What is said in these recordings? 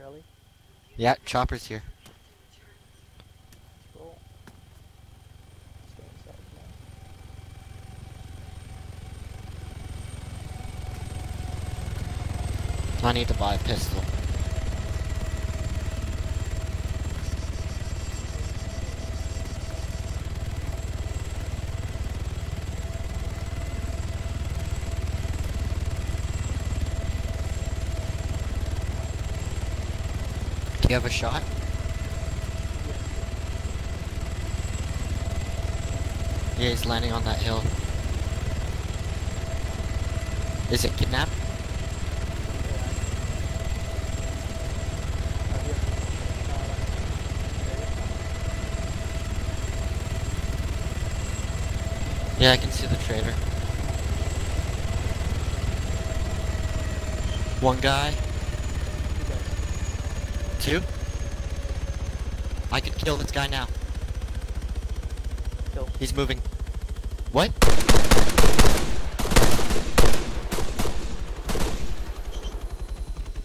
here, Yeah, chopper's here. Roll. Stay inside now. I need to buy a pistol. You have a shot? Yeah, he's landing on that hill. Is it kidnapped? Yeah, I can see the trader. One guy. Two. I could kill this guy now. Kill. He's moving. What?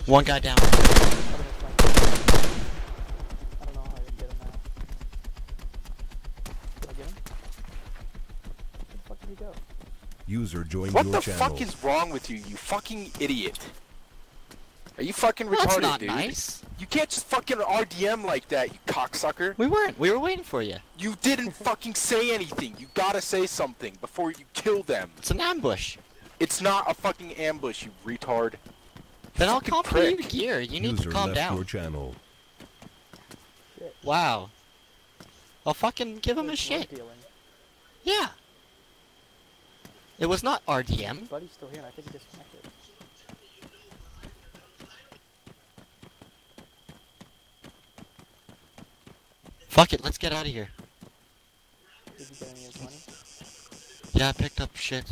One guy down. Other one's flanking. I don't know how I can get him now. Did I get him? Where the fuck did he go? User joined What your the channel. fuck is wrong with you, you fucking idiot? Are you fucking retarded, That's not dude? nice. You can't just fucking RDM like that, you cocksucker. We weren't. We were waiting for you. You didn't fucking say anything. You gotta say something before you kill them. It's an ambush. It's not a fucking ambush, you retard. Then I'll Fucking call for you prick. gear. You need User to calm left down. your channel. Shit. Wow. I'll fucking give him a Like, shit. dealing. Yeah. It was not RDM. Buddy's still here, I think he disconnected. Fuck it, let's get out of here. Did you get any of money? Yeah, I picked up shit.